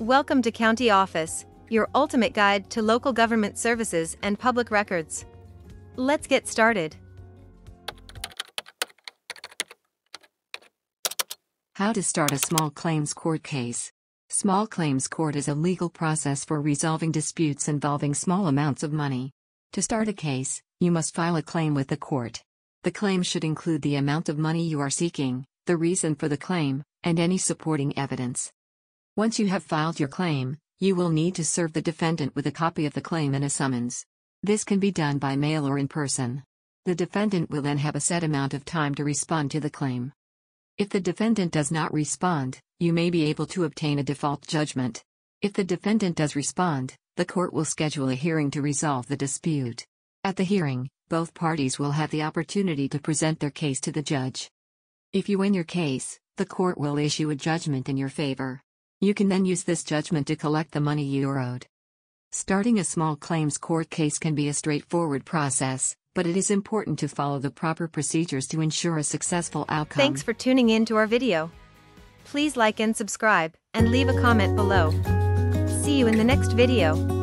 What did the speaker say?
Welcome to County Office, your ultimate guide to local government services and public records. Let's get started. How to start a small claims court case. Small claims court is a legal process for resolving disputes involving small amounts of money. To start a case, you must file a claim with the court. The claim should include the amount of money you are seeking, the reason for the claim, and any supporting evidence. Once you have filed your claim, you will need to serve the defendant with a copy of the claim and a summons. This can be done by mail or in person. The defendant will then have a set amount of time to respond to the claim. If the defendant does not respond, you may be able to obtain a default judgment. If the defendant does respond, the court will schedule a hearing to resolve the dispute. At the hearing, both parties will have the opportunity to present their case to the judge. If you win your case, the court will issue a judgment in your favor. You can then use this judgment to collect the money you are owed. Starting a small claims court case can be a straightforward process, but it is important to follow the proper procedures to ensure a successful outcome. Thanks for tuning in to our video. Please like and subscribe, and leave a comment below. See you in the next video.